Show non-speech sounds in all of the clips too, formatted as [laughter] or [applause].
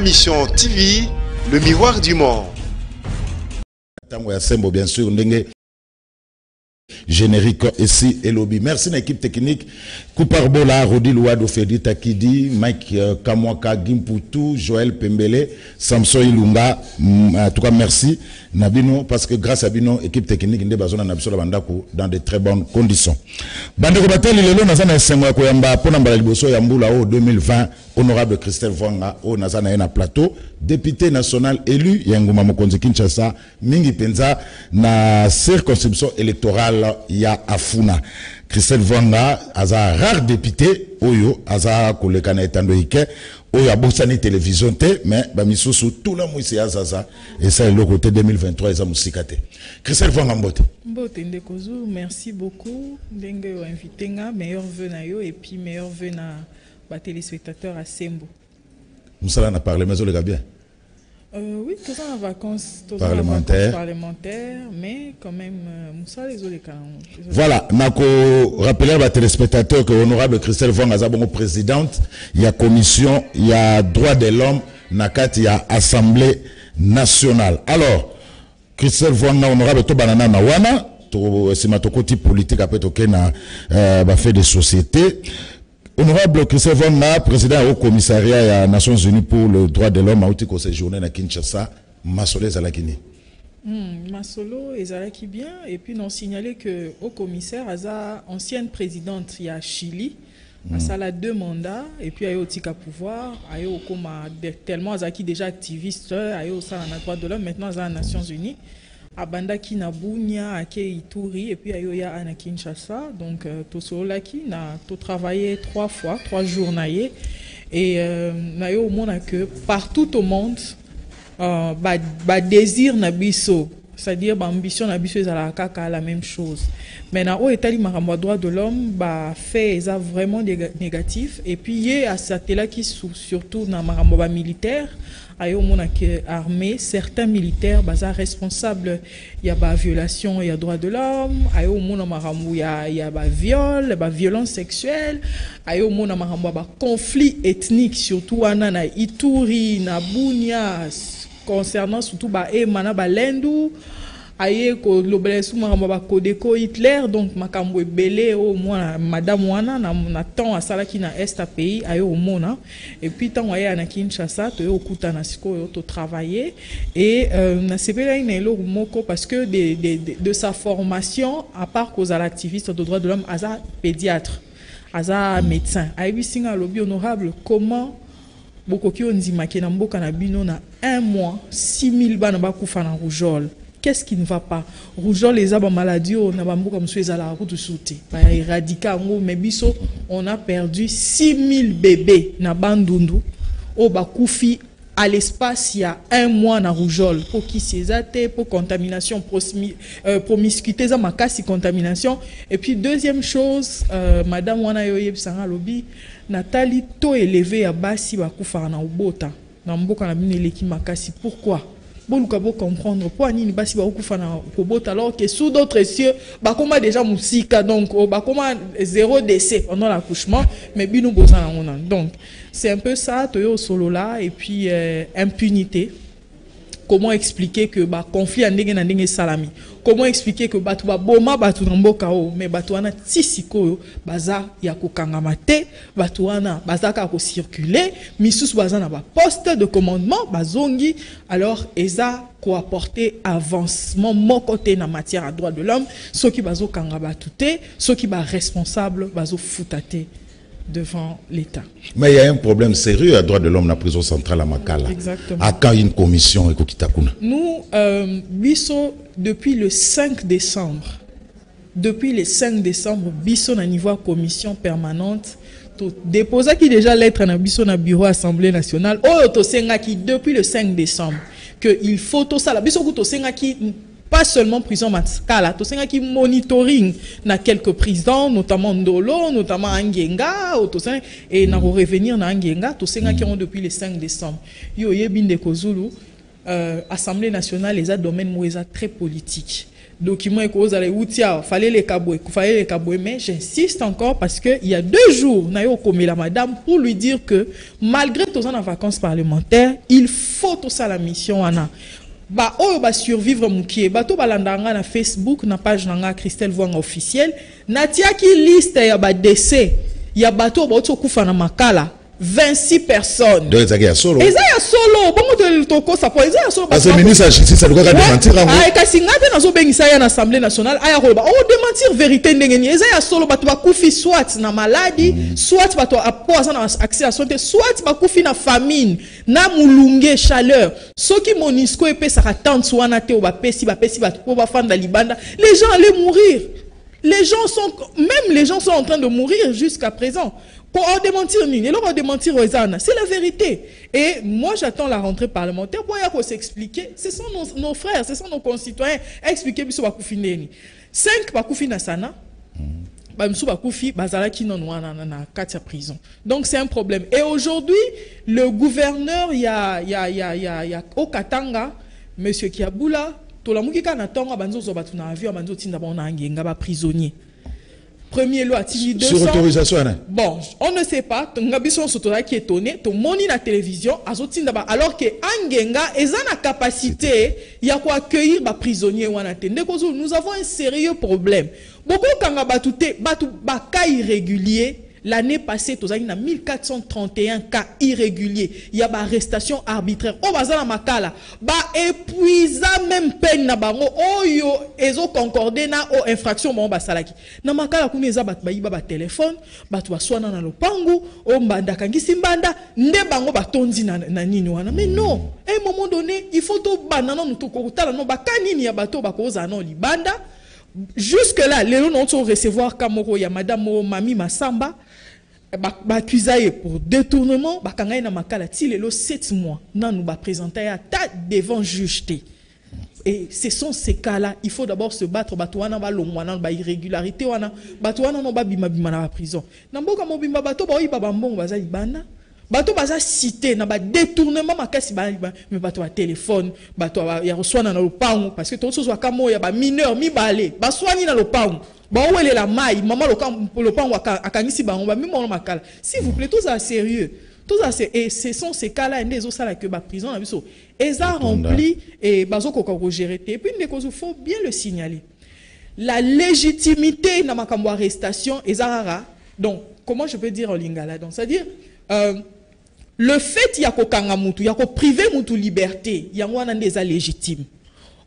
Mission TV, le miroir du monde. Bien sûr, générique ici et lobby. Merci l'équipe technique. Kouparbola, Rodi Louado, Fedi Takidi, Mike euh, Kamwaka, Gimputu, Joël Pembele, Samson Ilunga. Mm, En tout cas, merci. Nabino, parce que grâce à Bino, équipe technique, nous avons besoin Bandako dans de très bonnes conditions. Bandeko Bateli, lelo, nazana esengo ya koyamba, pona mbala liboso ya mbula o 2020, honorable Christelle Vanga, o nazana na plateau, député national élu, Yanguma Mokonzi Kinshasa, mingi penza, na circonscription électorale ya Afuna. Christelle Vanga, aza rare député, oyo, aza koleka na oyo abosani télévision te, mais bamisusu tout la mwisi azaza, et ça, le côté 2023, eza musika te. Christelle Vanga mbote. Mbote Ndekozu, merci beaucoup. Ndenge yo invité nga, meilleur vœu na yo et puis meilleur vœu na ba téléspectateurs à Sembo. Moussala na parlé, mais olega bien. Euh, oui, tous en vacances, tous Parlementaire. en vacances parlementaires, mais quand même, euh, Moussa les les Voilà, nako rappeler à téléspectateurs que honorable Christelle Vang Azabongo présidente, il y a commission, il y a droit de l'homme, il y a assemblée nationale. Alors, Christelle Vang honorable to banana na wana, to sima to koti politique après to kena euh, fait des sociétés. Honorable Christophe Vanga, président au commissariat des Nations Unies pour le droit de l'homme, a été séjourné à Kinshasa, Masolé Zalakini. Hmm, Masolo et Zalaki bien. Et puis, nous signalé que au commissaire, Aza, ancienne présidente, il y a Chili, mm. ça a deux mandats. Et puis, il y a Tika pouvoir, il y a Okoma, tellement Azaki déjà activiste, il y a ça en droit de l'homme, maintenant aux Nations Unies. Abandaki na bunia ake ituri et puis ayo ya ana kinshasa. Donc euh, tosololaki na totravaillé trois fois trois jours na ye. Et euh, na yo omona que partout au monde euh, badésir ba na biso c'est-à-dire baambition na biso ezalaka kaka la même chose. Mais na oyo etali makambo ya droit de l'homme bafait eza vraiment négatif. Et puis ye asatelaki surtout na makambo ya bamilitaire ayo omona ke armée certains militaires baza responsable ya baviolation ya droit de l'homme. Ayo omona makambo ya, ya baviol baviolence sexuelle. Ayo omona makambo ya baconflit ethnique surtout wana na ituri na bunia concernant surtout baema na balendu aye kolobela makambo bakodeko hitler donc makambo ebele oyo mwana madame wana na, na temps asalaki na est ya pays aye omona et puis ntango ayeya na kinshasa toye okutana sikoyo totravaille et euh, nasepelaki na eloko moko parce que de, de, de, de sa formation à part kozala activiste de droit de l'homme aza pédiatre aza médecin. Ayebisi nga alobi honorable comment bokoki ondimaki na mboka na bino na un mois 6000 bana bakufa na rougeole? Qu'est-ce qui ne va pas? Rougeole eza bamaladi oyo na bamboka mosusu ezalaka kutusu te baéradika yango mais biso on a perdu 6000 bébé na bandundu. Oyo bakufi à l'espace il y a un mois na rougeole. Po kisi eza te po contamination euh, promiscuité makasi contamination. Et puis deuxième chose euh, madame wana yo oyebisanga natali taux élevé ya basi bakufaka na obota. Na mboka pourquoi? Boluka bocomprendre mpo anini basi bakokufa na kobota alors que sous d'autres cieux bakóma déjà mosika donc oh, bakóma zéro décès pendant l'accouchement mais bino boza nango nano donc c'est un peu ça toyo osolola et puis euh, impunité. Comment expliquer que baconflit ya ndenge na ndenge esalami comment expliquer que bato baboma bato na mboka oyo mais bato baza ya kokangama te baza kaka kocircule misusu baza na baposte de commandement bazongi. Alors eza koapporte avancement moko te na matière ya droit de l'homme. Soki bazokanga bato te soki baresponsable bazofuta te devant l'État. Mais il y a un problème sérieux à droit de l'homme dans la prison centrale à Makala. Exactement. À quand une commission Nous, euh, depuis le 5 décembre, depuis le 5 décembre, Bisso, na niveau commission permanente, déposa qui déjà lettre na Bisso na bureau Assemblée nationale, oh, qui depuis le 5 décembre, que il faut tout ça, la Bisso, to qui pas seulement prison Matskala, to qui monitoring na quelques prisons, notamment Ndolo, notamment Angenga, et na revenir na Angenga, qui ont depuis le 5 décembre. Yo yebinde Kozulu, euh, Assemblée nationale, les domaines moueza très politique. document ekozala euti awa fallait leka boye fallait leka boye mais j'insiste encore parce que il y a deux jours na yo okomela madame pour lui dire que malgré toza na vacances parlementaires il faut tosala mission wana ba oyo basurvivre mokie bato balanda nga na facebook na page na nga christelle voanga officiel natiaki liste ya badese ya bato bauti okufa na makala 26 personnes. Donc ya solo ya solo bongo to- tokosa po eza ya solo parce que bato ministre ya justice alukaka démentir yango Aye, kasi nga te nazobengisa ye na assemblée nationale aya koloba odementir vérité ndenge eza ya solo bato bakufi swat na maladi swat bato a- po aza na accès à soin te swat bakufi na famine na molunge chaleur. Soki monisco epesaka tante wana te oyo bapesi bapesi bato mpo bafanda libanda les gens allaient mourir. Les gens sont même les gens sont en train de mourir jusqu'à présent pour en démentir nini eloko ya démentir c'est la vérité. Et moi j'attends la rentrée parlementaire pour ya s'expliquer. Ce sont nos, frères ce sont nos concitoyens. Expliquer biso bakufi ndeni 5 bakufi na sana. Bamisu bakufi bazalaki nano wana na, na kati ya prison. Donc c'est un problème. Et aujourd'hui le gouverneur ya, ya, ya, ya, ya okatanga monsieur kiabula tolamuki kaka na ntongo abanzi ozwa bato na avion abanzi otinda bango na ngenga baprisonnier premier lo atindi sur 200 autorisation wana Bon, on ne sait pas. Biso étonné. Na télévision, azotinda ba alors que Angenga eza na capacité ya ko accueillir ba prisonniers wana te. Ndeko zo, nous avons un sérieux problème. Te. L'année passée, tozaki na 1431 cas irréguliers. Il y a ba arrestation arbitraire. O bazala makala. Ba épuisa même peine na bango. Oyo ezo concordé na o infraction bango basalaki. Na makala kuna eza bato bayiba ba téléphone, baswana na lopangu, o mbanda kangisi mbanda, nde bango batondi na, na nini. Mais non, à un moment donné, il faut to bana no to kokutala no baka nini ya bato bakoza no libanda. Jusque là, lelo non to recevoir kamoko ya madame moko Mami Masamba ba- baaccuse ye pour détournement bakanga ye na makala ti lelo 7 mois nanu baprésenta ye devant juge et ce sont ces cas-là il faut d'abord se battre bato wana balongwa nano bairrégularité wana bato wana no babimabima na baprison na mboka mobimba bato baoyiba bambongo baza libanda bato baza cité na badétournement makasi me bato ya telefone bato ya- koswana na lopango parce que tosozwaka moyo ya bamineur mibale baswani na baowelela mai mama lopango aka- akangisi bango bamimona makala. S'il vous plaît tozala sérieux. Tozala et ce sont ces cas-là nde ezosala ke baprison na biso eza rempli et bazokoka kogere te et puis ndeko zo faut bien le signaler. La légitimité na makambo ya arrestation eza kaka donc comment je peux dire en lingala? Donc c'est à dire euh, le fait ya kokanga mutu ya koprive mutu liberté yango wana nde eza légitime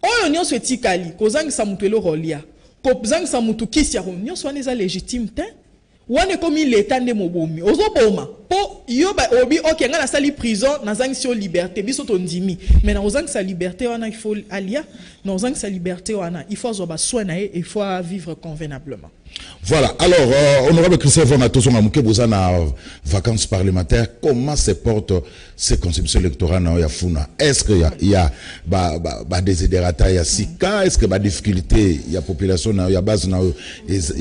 oyo nyonso etikali kozangisa mutu eloko olia kozangisa mutu kisi ya ko nyonso wana eza légitime te. Wana ekomi leta nde mobomi. Ozoboma. Mpo yo obi ok ngai nasali prison nazangisi yo liberté. Biso tondimi. Mais na kozangisa liberté wana il faut alia. Na kozangisa liberté wana il faut azwa basoin na ye il faut vivre convenablement Voilà. Alors, euh, honorable Christophe Van Atosonga Mouké Bozana, vacances parlementaires, comment se portent ces conceptions électorales dans Yafuna? Est-ce qu'il y a, il y a bah, bah, bah, des désiderata, il y a sika Est-ce que bah, difficulté, il y a population, il y a base, est-ce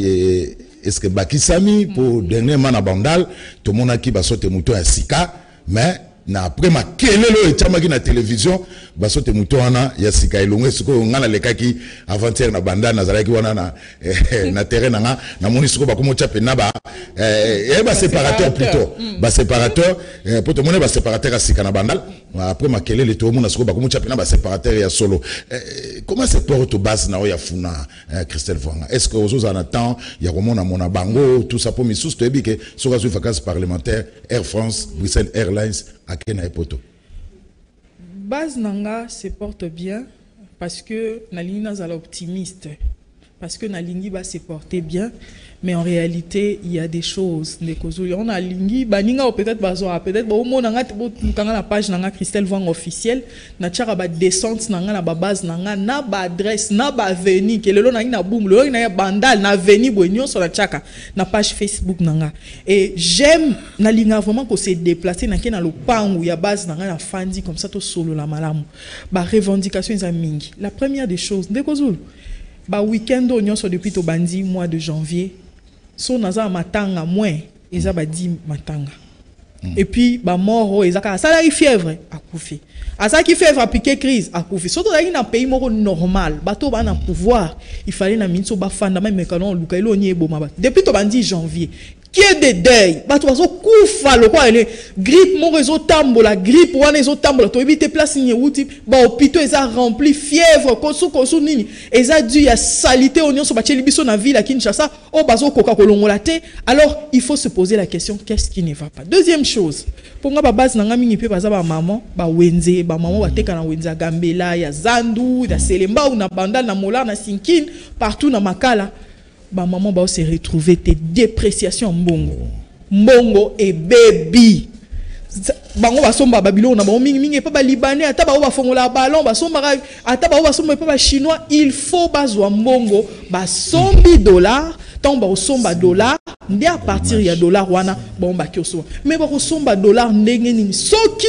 est-ce que bah, Kisami, pour dernièrement à Bandal, tout le monde a qui bah, saute mouton à sika, mais na après makelelo etiamaki na télévision basote moto wana ya sika elongo sikoyo nga nalekaki avant-hier na banda nazalaki wana na, eh, na terrain na nga namoni sikoyo bakoma otya pena ba eh, eh, baséparateur plutôt baséparateur eh, po tomoni baséparateur ya sika na bandal après makelele toomona sikoyo bakoma otya pena baséparateur ya solo. Eh, comment se porte base na oyo ya funa eh, christelle vanga est ce que ozozala na temps ya komona mona bango tout ça po misusu toyebi ke soki azwi vacance parlementaire air france bruxelles airlines ake na ye poto. Base nanga se porte bien parce que nalingi nazala optimiste. Parce que nalingi ba se porter bien mais en réalité il y a des choses ndeko on alingi baninga o peut-être bazwa peut-être ba omona nga te botanga na page nanga Christelle Vang officiel na tiaka ba descente nanga na ba base nanga na ba adresse na ba avenue ke lelo nangi na boum lelo na bandal na avenue boy nyonso na tiaka na page Facebook nanga. Et j'aime nalinga vraiment ko se déplacer na ke na lopangu ya base nanga na fandi comme ça to solo la malamu. Ba revendication eza mingi. La première des choses ndeko zulu ba week-end nyonso depuis tobandi mois de janvier so naza na matanga moins eza badi matanga. Et puis bamort oyo eza kaka asalaki fièvre akufi azalaki fièvre apike crise akufi soki ozalaki na pays moko normal bato oyo baa na pouvoir il fallait na miniti oyo bafanda mamekana oluka elo oni eboma bato depuis tobandi janvier kie de deuil. Bato bazokufa lokola ele grippe moko ezotambola grippe wana ezotambola toyebi te place nini ewuti bahopitau eza rempli fièvre kosukosu nini. Eza dû ya salité oyo nyonso batieli biso na ville ya kinshasa. Oyo bazokoka kolongola te alors il faut se poser la question qu'est-ce qui ne va pas? Deuxième chose mpo nga babase na nga mingi mpe baza bamama bawenze bamama bateka na wenze ya gambela ya zandu ya selembau na bandal na molar na sinkine partout na makala bamama bao se retrouver te dépréciation mbongo. Mbongo ebebi Za- bango basomba babiloko na bango mingimingi epa balibanais ata bango bafongola ballon basombaka ata bango basomba epa bachinois il faut bazwa mbongo. Basombi dollar ntango bakosomba dollar nde a partir ya dollar wana bango baki osomba me bakosomba dollar ndenge nini soki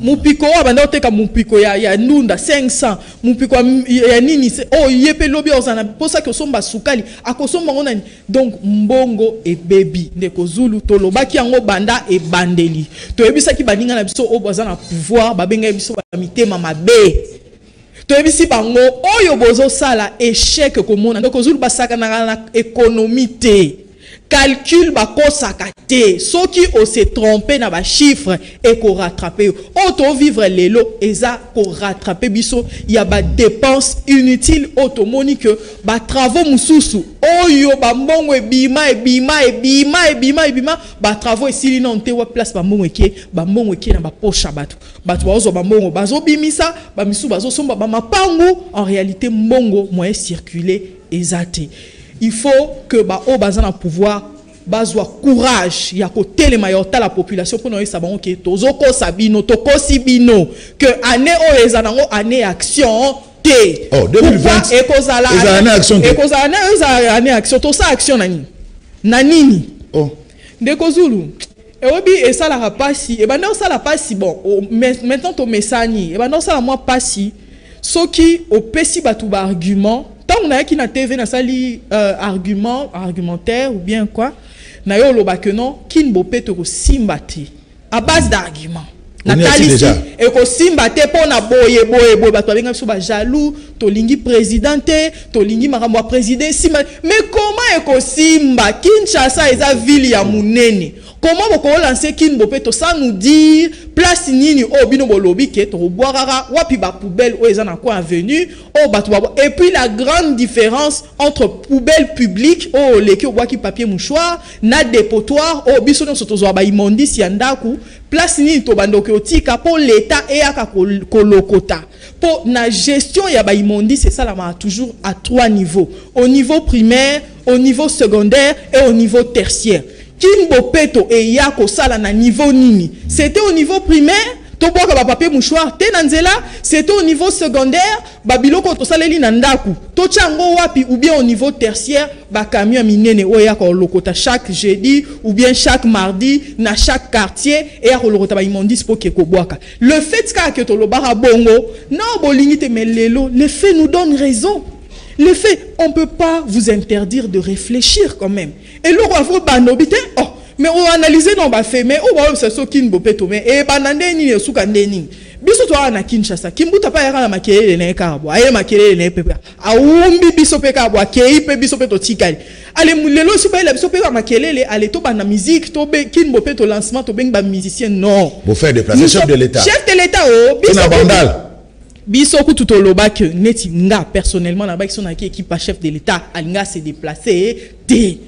mupiko oyo abanda oteka mupiko ya, ya ndunda 500 mupiko ya, ya nini se- oyo ye mpe lobi ozala na mposaki osomba sukali akosomba yango nani? Donc mbongo ebebi. Ndeko zulu tolobaki yango banda ebandeli. Toyebisaki baninga na biso oyo baza na pouvoir babengaki biso bamitema mabe. Toyebisi bango oyo bozosala échec komona. Ndeko zulu basakanaka na économie te calcul bakosaka te. Soki ose trompe na bachiffre ekorattrape yo. Oyo tovivre lelo eza korattrape biso. Ya badepense inutile oyo tomoni ke batravaux mosusu oyo bambongo ebima ebima ebima ebima ebima batravaux esili nano te wa place bambongo ekie bambongo ekie na baposhe ya bato bato bazozwa bambongo bazobimisa bamisusu bazosomba bamapangu en réalité mbongo moyen circuler eza te il faut que baoyo baza na pouvoir bazwa courage ya kotelema ya otala population mpona oyesa bango ke tozokosa bino tokosi bino ke année oyo eza nango année action te. Oh, 2020, Pourquoi ekozala ezala année action année action. Na nini? Na nini? Oh. Ndeko zulu eyebi esalaka mpasi ebanda osala mpasi bon o- maintenant tomesani ebanda osala mwa mpasi soki opesi bato baargument ntango nayaki na tv nasali euh, argument argumentaire ou bien quoi na yo olobake non kini bope tokosimba te à base d'argument. Natalisi ekosimba te mpo na boye boye boye. Bato babenga biso bajaloux tolingi président te tolingi makambo ya président esimba mais comment ekosimba kinshasa eza ville ya monene comment bokolanse kini bo mpe tosa nous dire place nini oyo bino bolobi ke tokobwakaka wapi bapoubele oyo eza na coin avenue oyo bato babwa et puis la grande différence entre poubelle publique oyo oleki obwaki papier mouchoir na dépotoir oyo biso nyonso tozwa baimondisi ya ndako place nini tobandoki otika mpo leta eyaka kol- kolokota mpo na gestion ya baimondisi esalamaka toujours à trois niveaux. Au niveau primaire au niveau secondaire et au niveau tertiaire kini bopeto eya kosala na niveau nini? C'était au niveau primaire tobwaka bapapier mouchoir. Te na nzela c'était au niveau secondaire babiloko tosaleli na ndako totya yango wapi? Ou bien au niveau tertiaire bakamion ya minene oyo eyaka kolokota chaque jeudi ou bien chaque mardi na chaque quartier eya kolokota baimondisi mpo ke kobwaka. Le fait kaka ke tolobaka bongo na bolingi te mais lelo le fait nous donne raison le fait on peut pas vous interdire de réfléchir quand même. Eloko afo banobi te oh mais oanalyse no bafe mais oyo baoyebisa so kini bopeto me ebanda nde nini esuka nde nini biso toyaka na kinshasa kimbuta mpe ayaka na makelele na ye kaka bo aye makelele na ye mpe awumbi biso mpe kaka bo akei mpe biso mpe totikali. Ale lelo esi bayela biso ba makelele ale tobanda musique tobe kini bo mpe to lancement non. Vous faire déplacer Nous chef de l'État. chef de l'état o C'est biso na kutu- bandal. Biso kutu tolobaki neti nga personnellement nabaki so naki équipe chef de l'état alinga se déplace te.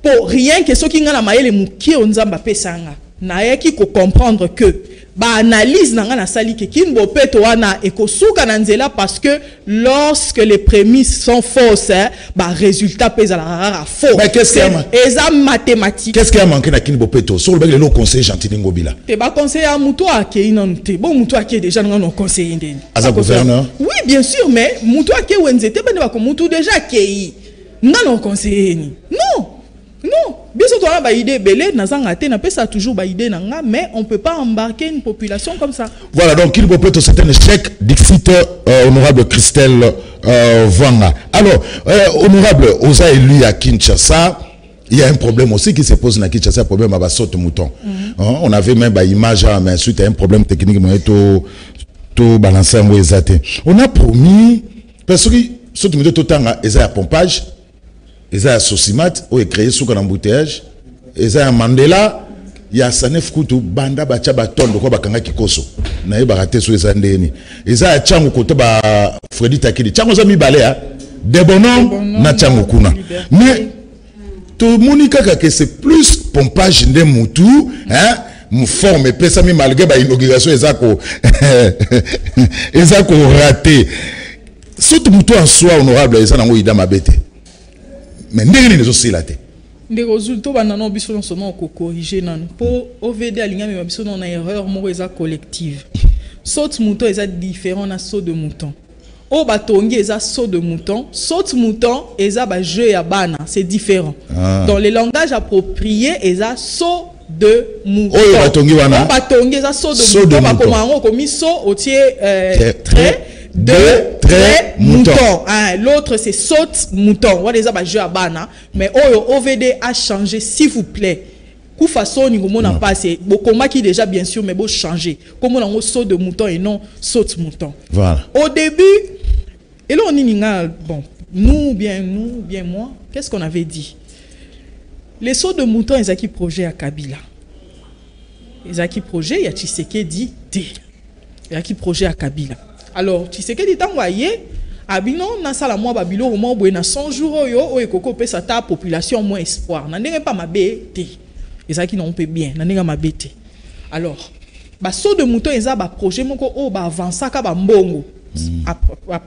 Mpo rien ke soki nga na mayele mokie oyo nzambe apesa nga nayaki kocomprendre que baanalyse na nga nasali ke kini bopeto wana ekosuka na nzela parce que lorsque les prémices sont fausses hein, barésultat mpe ezalaka kaka faux. Mais qu'est-ce qu'il y a, eza mathématique. Qu'est-ce qui a manqué na kini bopeto? Sur le bec le conseiller Gentili Ngobila. te baconseiller ya motu akei nanu te bon motu akei déjà nanga noconseiller ndeni. Aza gouverneur? oui bien sûr mais motu akei wenze te bane bako motu déjà akei nga noconseiller ni non biso nazanga te napesa toujours na nga mais on peut pas embarquer une population comme ça Voilà, donc Kini Bopeto, c'est un échec. Dixit, euh, honorable Christelle euh, Vanga. Alors, euh, honorable, Osa élu à Kinshasa, il y a un problème aussi qui se pose dans Kinshasa, un problème avec saute mouton. Hein, On avait même une image, hein, mais suite à un problème technique, mais tout, tout balancé en. On a promis, parce que saute mouton tout le temps, ils ont un pompage, ils ont un saucimat, ils ont créé sous un embouteillage, ils ont un Mandela, ya sanef kutu banda bacha batondo kwa bakanga kikoso. Na ye bakate so eza ndeni. Eza ya changu kote ba Freddy Takidi changu za mibale ya. Debonon na changu kuna. Mais tomoni kaka ke c'est plus pompage nde mutu hein? Forme epesami malgré bainauguration eza ko [laughs] eza korate soki mutu en soi honorable eza nango ida mabe te mais ndenge nini ezosila te? Ndeko ozuli tobanda nano biso nyonso nano mpo ovd alingi amema biso na erreur moko eza collective. Saute mouton eza différent na saut de mouton. Oyo batongi eza saut de mouton saute mouton eza bajeu ya bana c'est différent. Ah. dans le langage approprié eza saut de mouton. Oyo batongi wana? Batongi eza saut de mouton. Bakoma yango okomi saut otie euh, Trait- trait de de trait trait mouton. mouton Hein, l'autre c'est saute mouton. Wana eza bajeu ya bana. Mais oyo ovd a changé s'il vous plaît. Kufa soni komona mpasi bokomaki déjà bien sûr mais bochange komona yango saut de mouton et non saute mouton. Voilà. Au début eloko nini nga bon nous bien nous bien moi qu'est-ce qu'on avait dit? Les sauts de mouton ezalaki projet ya kabila. Ezalaki projet ya tshisekedi te ezalaki projet ya kabila alors tshisekedi ntango aye abino nasala mwa babiloko mwa boye na 100 jours oyo oyo ekoki opesa ta population mwa espoir. Na ndenge mpa mabe te ezalaki mpe bien na ndenge mabe te alors basaut de mouton eza baprojet moko oyo baavansaka bambongo Ap- ap-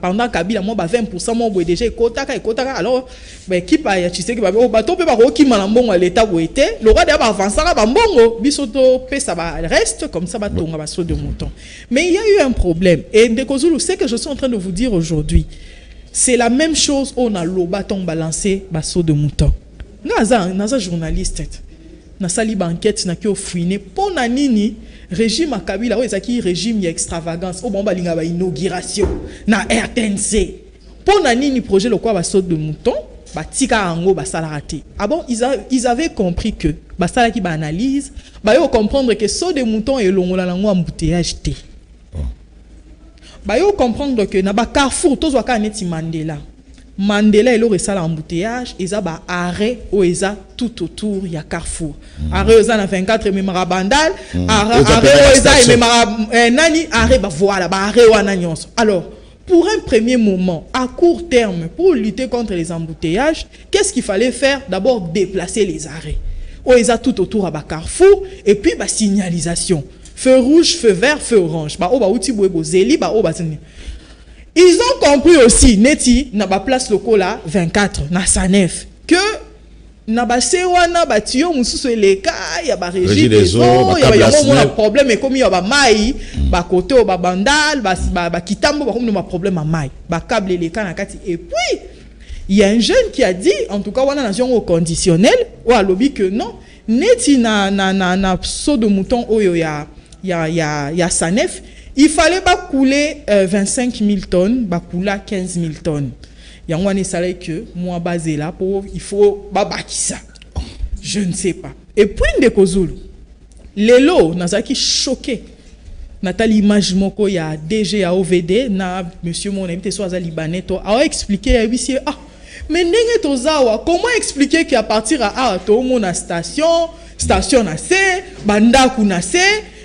pendant kabila mwa ba 20 moko boye déjà ekotaka ekotaka alors baekipe ya tshiseki babe oyo bato mpe bakokima na mbongo ya leta boye te lokwa deya baavansaka bambongo biso topesa bareste comme ça batonga basaut de mouton mais il y a eu un problème. Et ndeko zulu ce que je suis en train de vous dire aujourd'hui c'est la même chose oyo naloba ntongo balance basaut de mouton nga naza journaliste te. nasali baenquête naki ofouine mpo na nini régime ya kabila oyo ezalaki régime ya extravagance. Oyo bango balingaka bainauguration na rtnc mpo na nini projet lokola basaut de mouton batika yango basalaka te ah bon ils, avaient compris que basalaki baanalyse bayo comprendre que saut de mouton elongola nango embouteillage te bayo comprendre que na bacarrefour tozwaka neti mandela mandela eloko esala embouteillage eza baarrêt oyo eza tout autour ya carrefour. Arrêt oyo eza na 24 ememaka bandal. Mpe na oyo eza ememaka eh, nani. Arrêt bavoila baarrêt wana nyonso alors pour un premier moment à court terme pour lutter contre les embouteillages qu'est-ce qu'il fallait faire? D'abord déplacer les arrêts. Oyo eza tout autour ya bacarrefour et puis basignalisation feu rouge feu vert feu orange. Baoyo bauti boye bozeli baoyo bazini ils ont compris aussi neti na baplace lokola 24 na sanef que na base wana batiyo mosusu eleka ya Régie des des eaux, eaux ya bakable ya bayango mona SNEL. problème ekomi ya bamai bakote oyo babandal bas- ba- bakitambo bakomi na baproblème ya mai bakable eleka na kati et puis il y a un jeune qui a dit en tout cas wana nation au conditionnel oyo alobi que non neti na, na, na, na saut de mouton oyo ya, ya, ya, ya sanef il fallait bakule euh, 25 000 tonnes bakula 15 000 tonnes. Yango wana esalaki que mwa bazela mpo il faut babakisa je ne sais pas. Et puis ndeko zulu lelo nazalaki choqué natali image moko ya dg ya ovd na monsieur moko nayebi te so aza libanais to aoexplike yayebisi ye ah mais ndenge toza awa comment expliquer ke à partir ya awa toomona station station na se bandako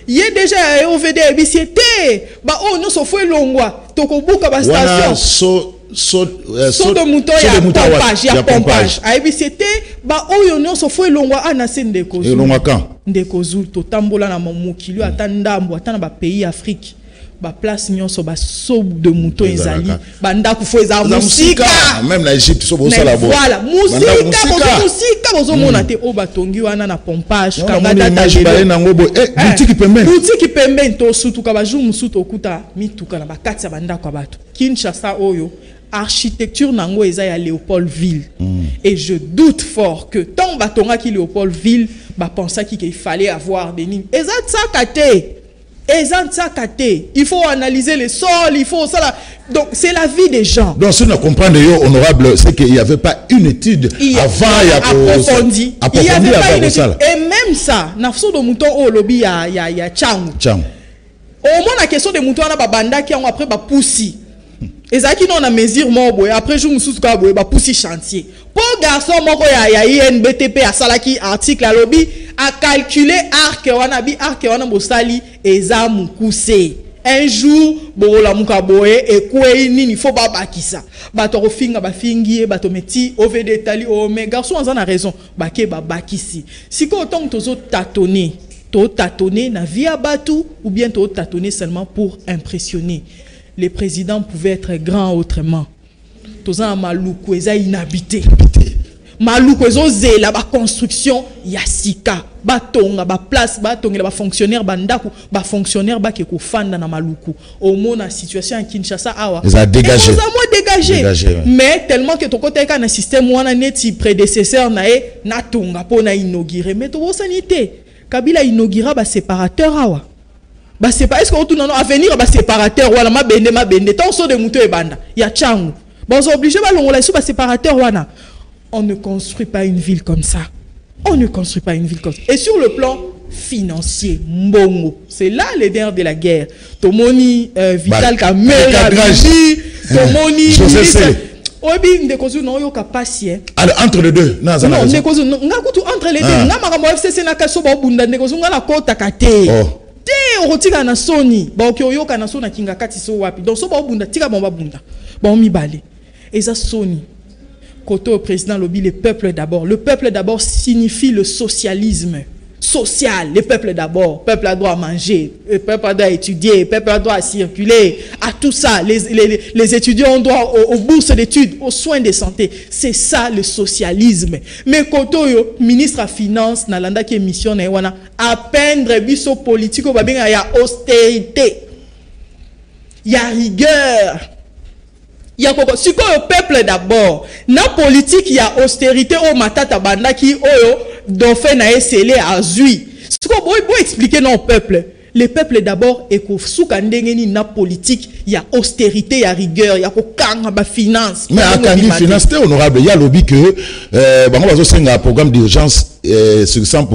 ye deja ya ovd ayebisi ye te baoyo fo elongwa tokobuka bastation so so eh, so de saut ya pompage ya pompage. ayebisi ye te baoyo nyonso fo elongwa ana se ndeko ndeko zulu totambola na mo- mokili oyo ata ndambo ata na bapays afrique baplace nyonso baso de mouton ezali. Bandako fo eza bosala bo voilà Bandako mosika bozo mosika. bozomona te. Oyo batongi wana na pompage Wana kanga moni data image baye lelo. nango boye. Eh, Eh, pembeni. pembeni tosutuka bajour mosusu tokuta mituka na bakati ya bandako ya bato. Kinshasa oyo architecture nango eza ya léopoldville. Et je doute fort que ntango batongaki léopoldville bapensaki qu'il fallait avoir des nini eza tsaka te eza ntiaka te il faut analyser les sols il faut ça donc c'est la vie des gens. Donc si on comprend yo honorable c'est qu'il n'y avait pas une étude Il y a- avant ya ko- approfondi il y approfondi avait pas une étude. et même ça na so de mouton oyo olobi ya, ya, ya changu Tiens. omona question de moto wana babandaki yango après bapusi ezalaki no na mesure moko boye après jour mosusu kaka boye bapusi chantier. Mpo garçon moko ya, ya inbtp asalaki article alobi acalcule arc wana bi arc wana bosali eza mokuse un jour bokolamuka boye ekwei nini fo babakisa bato akofinga bafingi ye bato meti ovd etali o mais garçon aza na raison bake babakisi sikoyo ntongo tozotatone tâtonner na vie Batou ou bien tâtonner seulement pour impressionner. Les présidents pouvaient être grands autrement. Toza maluku eza inhabité. Maluku ezo zela ba construction ya sika. Batonga ba place batongela ba fonctionnaire bandaku ba fonctionnaire ba ke kofanda na maluku. Au na situation à Kinshasa awa. Eza dégagé. Eza mo dégagé. Dégagé, ouais. Mais tellement que tokoteka na système wana neti prédécesseur na ye na tonga po na inaugurer mais to sanité. Kabila inaugura ba séparateur awa. Ba sépa est-ce que otuna no avenir ba séparateur wala mabende mabende tant so de muto ebanda ya changu. Bon on obligé ba longola so ba séparateur wana. On ne construit pas une ville comme ça. On ne construit pas une ville comme ça. Et sur le plan financier, mbongo, c'est là les nerfs de la guerre. Tomoni euh, Vital Bah, Kamera. Bibi, Tomoni oyebi ndeko zu na oyoka pasi e entre les deux non raison. ndeko zu nga kutu entre les Ah. deux nga makambo fcc na kasi so baobunda ndeko zu nga nakotaka te Oh. Te okotika na soni baoki oyoka na so na kinga kati so wapi? Donc so baobunda tika bango babunda bango mibale. Eza soni. Koto président lobi le peuple d'abord. Le peuple d'abord signifie le socialisme social le peuple d'abord peuple a droit à manger le peuple a droit à étudier le peuple a droit à circuler à tout ça. Les, les, les étudiants ont droit aux, aux bourses d'études aux soins de santé. C'est ça le socialisme. Mais koto yo ministre à finance nalandaki émission na ye wana apeindre biso politique oyo babengaka ya austérité ya rigueur ya koko sikoyo peuple d'abord? Na politique ya austérité oyo matata bandaki oyo dauphin na ye sele azwi sikoyo non au peuple. Le peuple d'abord ekosuka ndenge nini na politique ya austérité ya rigueur ya kokanga bafinance mais akangi finance te honorable. Ya lobi que euh, bango bazosenga programme d'urgence euh, sur 100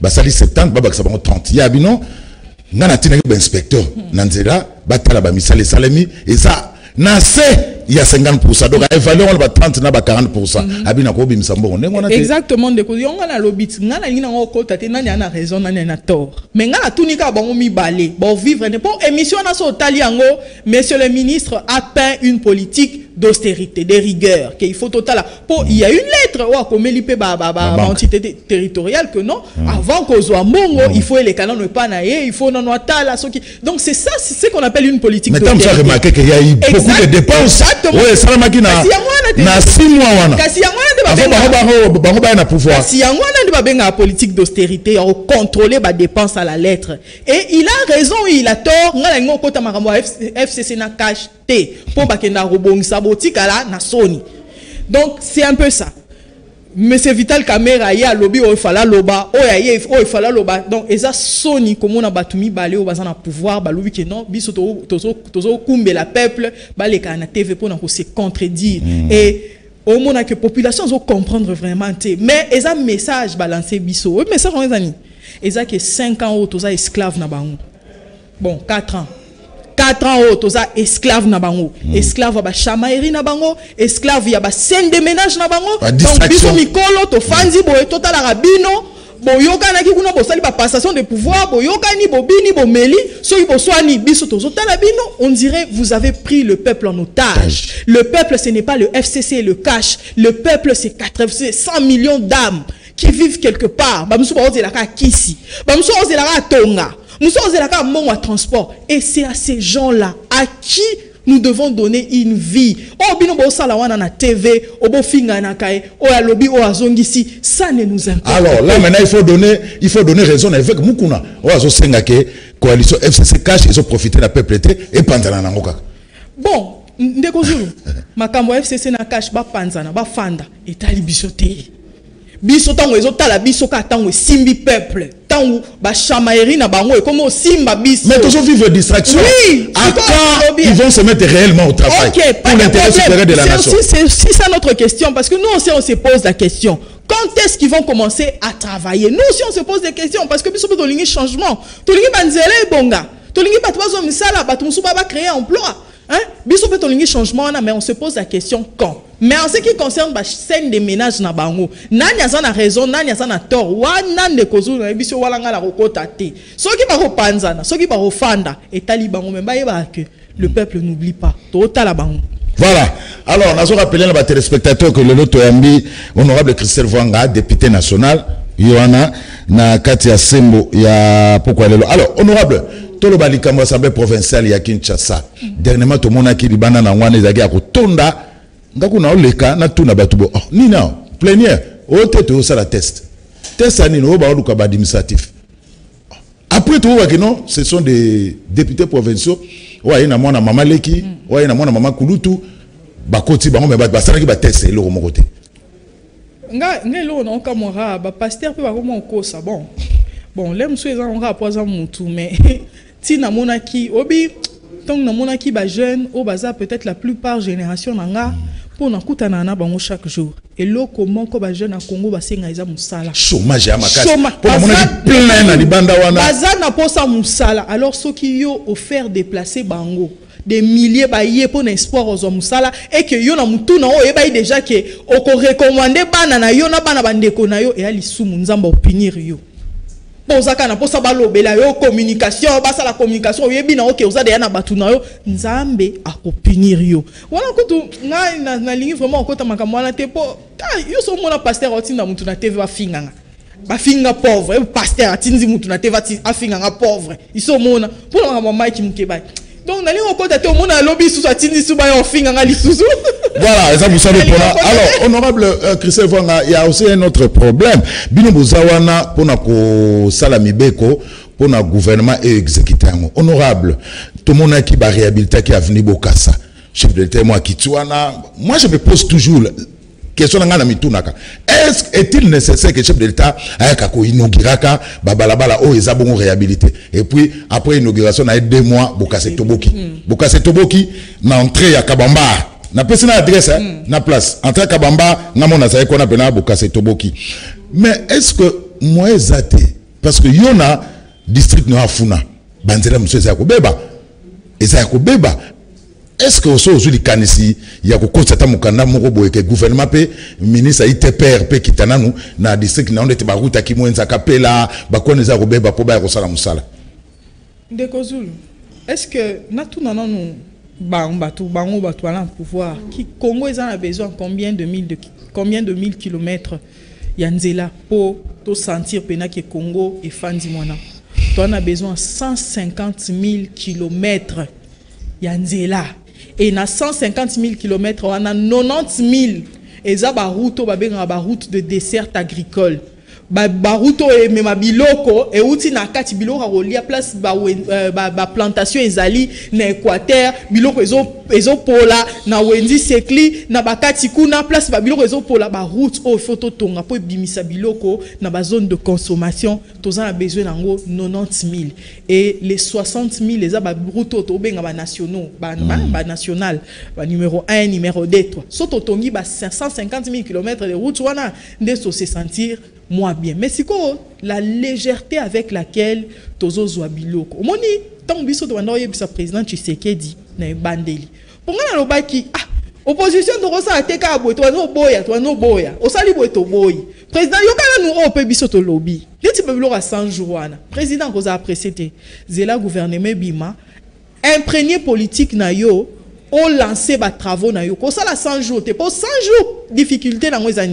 basali 70 babakisa bango 30 ya bino nga natinaki bainspecteur na nzela batala bamisala esalemi eza na se ya 50 donc aévalue wana ba 30 na ba 40 abi na kobimisa mbongo ndenge wana te exactement ndeko yonga na lobi ti nga nalingi nango okota te nani ana raison nani ana tort. Mais nga natuni kaka bango mibale bovivre ne mpo émission wana so otali yango monsieur le ministre a peint une politique d'austérité de rigueur que il faut totala mpo il y a une lettre akomeli mpe Ba banque. baentité territoriale que non avant kozwa mbongo il faut eleka nano epa na ye il faut nano atala soki donc c'est ça c'est ce qu'on appelle une politique mais tant que tu as d'austérité. remarqué qu'il y a eu beaucoup de dépenses exactement. Kasi yango wana te- na 6 mois wana. Kasi yango na pouvoir. Kasi yango politique d'austérité ya kocontrôler badépense à la lettre. Et il a raison il a tort. Nalingi okota makambo ya FC fcc na cash te mpo bakendaka kobongisa botikala na soni donc c'est un peu ça. Monsieur vital camera ye alobi oyo efala aloba oyo aye oyo efala aloba donc eza soni komona bato mibale oyo baza na pouvoir balobi ke non biso tozo- tozo- tozokumbela peuple balekaka na tv mpona kose contredire. Et omona ke population azocomprendre vraiment te mais eza message balance biso. Oyo message yango eza nini eza ke 5 ans oyo toza esclave na bango. Bon 4 ans 4 ans oyo toza esclave na bango. Esclave ya bachamaillerie na bango esclave ya bascène de ménage na bango. Ba donc biso mikolo tofandi boye totalaka bino boyokanaki kuna bosali bapassation de pouvoir boyokani bobini bomeli. Soki boswani biso tozotala bino on dirait vous avez pris le peuple en otage. Le peuple ce n'est pas le fcc et le cash. Le peuple c'est 80 c'est 100 millions d'âmes qui vivent quelque part. Bamosusu baozelaka kisi bamosusu baozelaka tonga mosusu baozelaka mbongo ya transport. Et c'est à ces gens là à qui nous devons donner une vie. Oyo bino bosala wana na tv obofinganaka ye oyo alobi oyo azongisi ça ne nous importe alors là maintenant il faut donner il faut donner raison na évêque mukuna oyo azosenga ke coalition fcc cash ezoprofite na peuple te epanzana nango kaka. Bon ndeko zulu makambo fcc na cash bapanzana bafanda etali biso te biso ntango ezotala biso esimbi peuple na bango osimba Mais distraction. Oui, quand ils vont se mettre réellement au travail Ok, pas pour l'intérêt supérieur de la nation? C'est aussi ça notre question, parce que nous aussi on se pose la question. Quand est-ce qu'ils vont commencer à travailler? Nous aussi on se pose des questions, parce que biso pe tolingi changement. Tolingi banzele bonga. Tolingi bato bazo misala, bato musu ba créer emploi. Hein? Biso pe tolingi changement wana, mais on se pose la question quand? Mais en ce qui concerne la scène de ménage na bango nani aza na raison nani aza na tort? Wana ndeko zulu na biso wala nga na kokota te soki bakopanzana soki bakofanda etali bango me bayebaka ke le peuple n'oublie pas totala bango Voilà. Alors, nous avons rappelé à nos téléspectateurs que le lot Yambi, honorable Christelle Vanga, député national, Yohana, na kati ya Sembo, ya pourquoi. Alors, honorable, tolo balikambo assemblée provinciale ya Kinshasa. Dernièrement, tout le monde a qui libana na wana ezaki ya kotonda, ngaku na oleka na tuna batu bo. Oh, plénière, o tete o sala test. Test anini o ba oluka ba administratif. Après tout, non, ce sont des députés provinciaux. Ouais, na mama leki, ouais, na mama kulutu, bakoti bango me basalaki bateste eloko moko te. nga nga okosa bon bon le mosusu eza nanga po aza motu mais ti namonaki obi ntango namonaki bajeune oyo baza peut-être la plupart génération na nga mpo nakutana na bango chaque jour eloko moko bajeune ya congo basenga eza mosala Chômage ya makasi. Chômage. Po na mposa mosala alors soki yo ofaire déplacer bango des milliers baye mpo na espoir ozwa mosala eke yo na mutuna oyo oyebai déjà ke okorekomande bana na yo na bana bandeko na yo eya lisumu nzambe opinir yo mpo oza kaka na mposa balobela yo communication basala communication oyebi na oke oza deya na bato na yo nzambe akopinir yo. Wana kutu ngai na- nalingi vraiment okota makambo wana te mpo yo so omona paster otinda motu na tv afinganga bafinga pauvre e paster atindi motu na tv afinganga pauvre. Iso omona mpona makambo maiki mokebai donc nalingi okota te omona alobi lisusu atindi su bayo ofinganga lisusu Voilà, ça vous savez pour là. Allez, Alors, honorable euh, Christelle Vanga, il y a aussi un autre problème. Bino Bozawana, pour na ko salamibeko, pour na gouvernement et exécuter yango. Honorable, tout le monde qui va réhabiliter qui a venu Bokassa. Chef de l'État, tuana. Moi, je me pose toujours question na na mitunaka. Est-il nécessaire que le chef de l'État aya kako inauguraka babalabala eza bongo réhabilité? Et puis après inauguration na ye deux mois Bokassa Toboki. Bokassa Toboki na entrée ya Kabamba. Napesi na adresse hein, na place. Entre kabamba nga mona azali kona pena bokase toboki. Mais est ce que moi eza te? Parce que yo na district no afuna. Banzela mosusu eza ya kobeba. Eza ya kobeba est ce que oso ozwi likanisi ya kokosa ata mokanda moko boye ke gouvernement mpe ministre itpr mpe kita nanu na district na yo ndete barutaki mo enzaka pela bakoni eza kobeba mpo baya kosala mosala ndeko zulu est ce que natuna nanu bango bato bango bato wana na pouvoir ki congo eza na besoin combien de mille de, combien de mille kilomètres ya nzela mpo tosentir mpena ke congo efandi mwana. Toza na besoin 150 000 kilomètres ya nzela e na 150 000 kilomètres wana 90 000 eza baroute oyo babengaka baroute de desserte agricole Ba- baroute oyo emema biloko euti na kati biloko ya kolia place bawen- euh, ba- baplantation ezali na équateur biloko ezo- ezopola na wenzi sekli na bakati kuna place babiloko ezopola baroute oyo fo totonga mpo ebimisa biloko na bazone de consommation. Toza na besoin nango 90 000 et les 60 000 eza baroute oyo tobenga banationaux banational banuméro 1 numéro 2 3 so totongi ba 550 000 km de route wana nde tose sentir moins bien. Mais la légèreté avec laquelle tozozwa biloko omoni ntango biso tobanda oyebisa président tshisekedi na ebandeli mpo ngai nalobaki ah opposition tokosala te kaka boye tobanda oboya tobanda oboya osali boye toboyi président yokana nu oyo mpe biso tolobi neti mpe biloko ya 100 jour wana président akozala presse te zela gouvernement ebima imprégné politique na yo olancer batravaux na yo. Kosala 100 jours. Te mpo 100 jours difficulté nango eza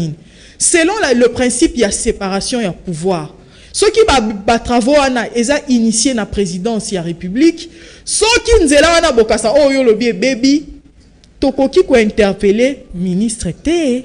selon la, le principe ya séparation ya pouvoir soki batravaux ba wana eza initié na présidence ya république soki nzela wana bokasa oyo yo olobi ebebi tokoki kointerpele ministre te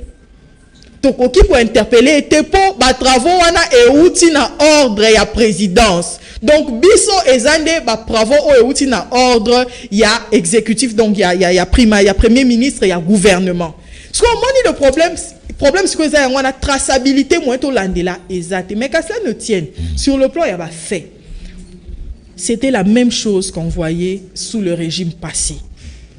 tokoki kointerpele te mpo batravaux wana euti na ordre ya présidence donc biso eza nde bapravaux oyo euti na ordre ya exécutif donc ya, ya, ya, prima, ya premier ministre ya gouvernement so omoni le problème problème sikoyo eza yango wana traçabilité moyen tolandela eza te mais kasi ne tienne sur le plan ya bafait c'était la même chose qu'on voyait sous le régime passé.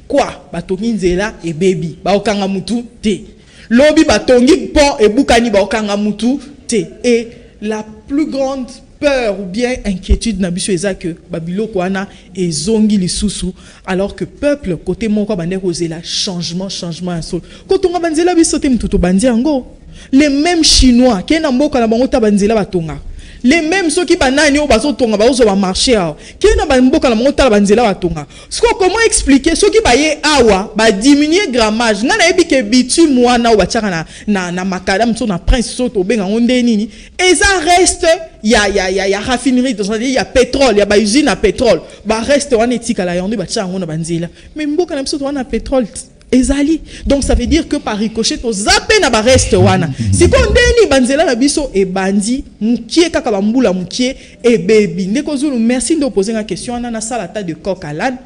Quoi? Batongi nzela ebebi baokanga mutu te lobi batongi pont ebukani baokanga mutu te et la plus grande peur ou bien inquiétude na biso eza que babiloko wana ezongi lisusu alors que peuple côté moko bande kozela changement changement ya solo kotonga banzela biso te mutu tobandi yango. Les mêmes chinois ke na mboka na bango ta banzela batongaka les mêmes soki banani oyo bazotonga bazozwa bamarché awa ke na bamboka na bango tala banzela batonga siko comment expliquer? Soki baye awa badiminue grammage. Ngai nayebi ke bitume wana oyo batiaka na, na, na makadam so na prince so tobenga yango nde nini eza reste ya, ya, ya, ya raffinerie c'est-à-dire ya pétrole ya bausine ya pétrole. Bareste wana etikala yango nde batiaka yango na banzela. Mais mboka na biso towana pétrole ezali. Donc ça veut dire que par ricochet toza mpe na bareste wana. Sikoyo ndeni banzela na biso ebandi mokie kaka bambula mokie ebebi. Ndeko zulu merci nde opozenga question wana nasala ata de coq alane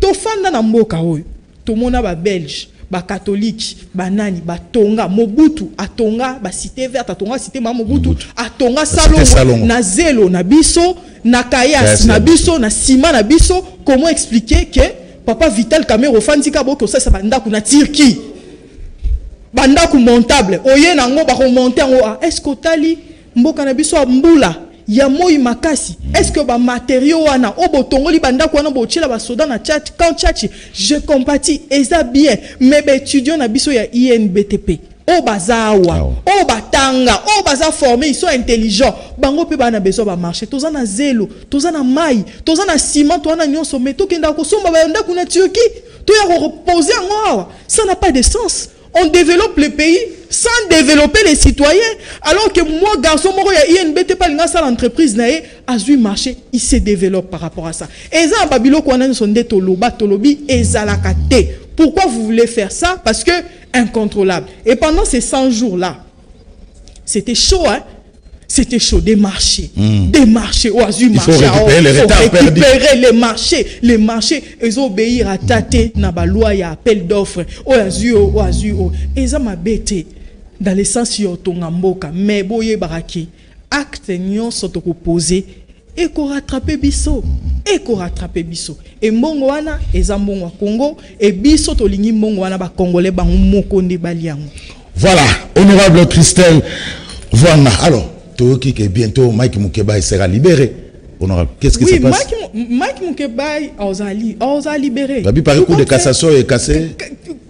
tofanda na mboka oyo tomona babelge bakatolike banani batonga mobutu atonga basite verte atonga site ma mobutu atonga Salongo. na zelo na biso na kayas na na biso na nsima na biso comment expliquer que papa vital camero ofandi ka boki osalisa bandako na turquie. Bandako montable. Oye nango bakomonte yango ah, est ce que otali mboka na biso ya mbula ya moi makasi? Est ce que bamaterio wana? Oyo botongoli bandako wana botiela basoda na tchat quand tchachi je compatis eza bien. Mais baétudiant na biso ya inbtp oyo baza awa. oyo batanga oyo baza forme ils sont intelligents. Bango mpe baa na besoin bamarché toza na zelo toza na mai toza na nsima toza na nyonso. Mais tokendaka kosomba bandako na turquie toya korepose yango awa. Ça n'a pas de sens. On développe le pays sans développer les citoyens. Alors que moi garçon moko ya inbt mpe alinga asala entreprise na ye azwi marché il se développe par rapport à ça. Eza na babiloko wana nyonso nde toloba tolobi ezalaka te. Pourquoi vous voulez faire ça? Parce que incontrôlable. Et pendant ces 100 jours là c'était chaud hein. C'était chaud. Des marchés. Des marchés. Oh, azwi Il faut marché, récupérer faut les marchés. Les marchés ezobéir ata te na baloi ya appel d'offre oyo azwi o oyo azwi o eza mabe te dans le sens ya otonga mboka mais boyebaka ke acte nyonso tokopose ekorattrape biso ekorattrape biso e mbongo wana eza mbongo ya congo e biso tolingi mbongo wana bakongolais bango moko nde bali yango Voilà, honorable Christelle Voana. Alors, Toyoki que bientôt Mike Mukeba sera libéré. Honorable, qu'est-ce qui oui se passe? Mike Mu- mike mukebai azali aza libéré. Babi par Tout coup de cassation est cassé.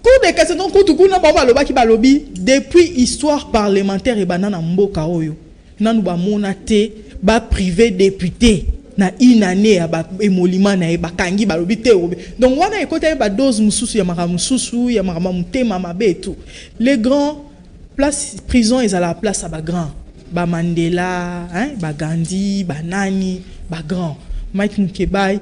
cour de cassation kutu kuna bango balobaki balobi depuis histoire parlementaire ebanda na mboka oyo nanu bamona te baprivé député na une année ya ba- emolima na ye bakangi balobi te obe. Donc wana ekota ye badose mosusu ya makambo mosusu ya makambo motema mabe etu les grands place prison ezala place ya bagrand bamandela hein, bagandi banani bagrand mike mukebai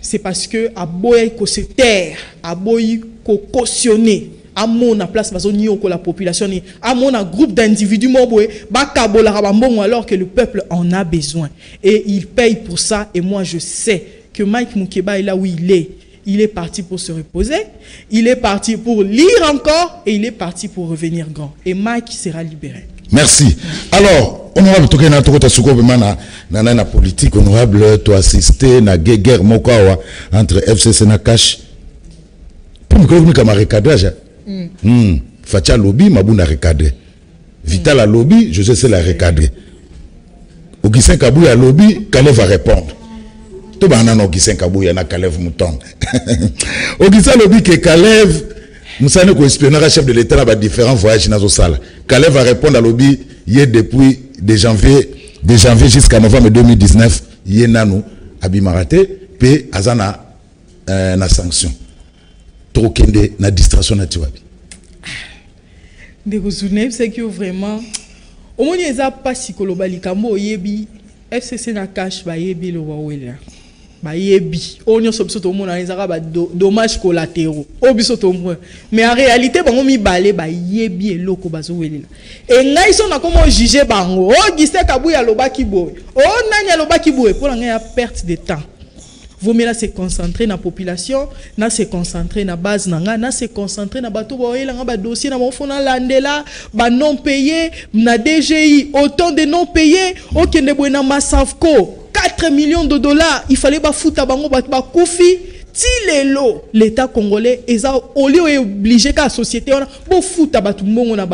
c'est parce que aboyi kose taire aboyi kokautionner amona place bazoniokola population ni. Amona groupe d'individus moko boye bakabolaka bambongo alors que le peuple en a besoin. Et il paye pour ça et moi je sais que Mike Mukeba est là où il est. Il est parti pour se reposer il est parti pour lire encore et il est parti pour revenir grand. Et Mike sera libéré. Merci. Alors, honorable Tokena Tokota Suko Bemana, na politique honorable to assister na gue- guerre moko awa entre FCC na Cash. Pour me connaître recadrage. Hmm. Fatia lobby mabuna recadré. Vital a lobby, sais c'est la recadré. Augustin Kabouya lobby, Calais va répondre. To bana na Augustin Kabouya na Kalev Mouton. [laughs] Augustin lobby que Kalev Moussane ko espionnera chef de l'état ba différents voyages na sala. Kalev va répondre à lobby hier depuis de janvier de janvier jusqu'à novembre 2019 yé nanu abimarate pe azana euh, na sanction. Trokende na distraction na tiwabi. ndeko zulu nayebisaki yo vraiment omoni eza mpasi koloba likambo oyebi fcc na cash bayebi eloba welela bayebi oyo nyonso biso tomona ezaka badommage collatéraux. Oyo biso tomona mais en réalité bango mibale bayebi eloko bazowelela e ngai so nakoma ojuge bango o gistin kabuya alobaki boye o nani alobaki boye mpo na ngai ya perte de temps vaut mieux se concentrer na population na se concentrer na base na na se concentrer na bato baoyelanga badossier na bango fo nalandela banon payé na dgi autant de non payé okende boye na masavco 4 millions de dollars il fallait bafuta bango bato bakufi ti lelo l'état congolais eza oli oyo oblige ka société wana bofuta bato mbongo na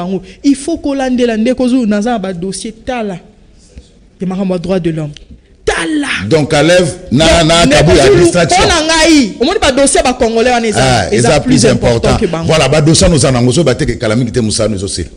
il faut kolandela ndeko zulu naza na badossier tala. Ya makambo droit de l'homme donc alève na na kabu ya distraction. mpo na ngai. Omoni badossier bacongolais wana ah eza eza plus important que bango. Voilà badossier noza nango so bateke kala mingi te mosala no ezosila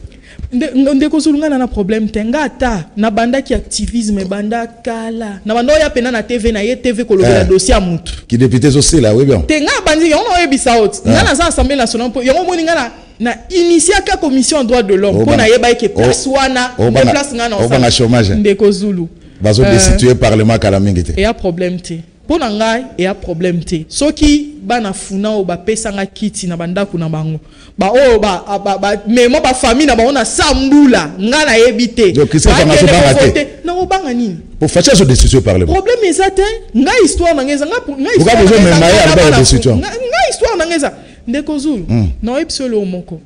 Nde- ndeko zulu ngai na na problème te. Nga ata nabandaki activisme ebanda kala. Na banda oya pena na tv na ye tv kolobela Eh. dossier ya mutu kidepute ezosila oui bien te ngai abandi yango na oyebisa oti Ah. ngai naza assemblée nationale mpo yango omoni ngai na na initiaka commission droit de l'homme mpo nayeba eke place wana place ngai na ndeko zulu bazodestitue parlement kala mingi te. eya problème te. Mpo na ngai eya problème te. Soki bana funa oyo bapesanga kiti na bandako na bango baoyo mema bafamille na bango na sa mbula ngai nayebi te. Nakobanga nini? Problème eza te ngai histoire na ngai eza ngai- histoire besoin na ngai eza ndeko zulu naoyebi so eloo moko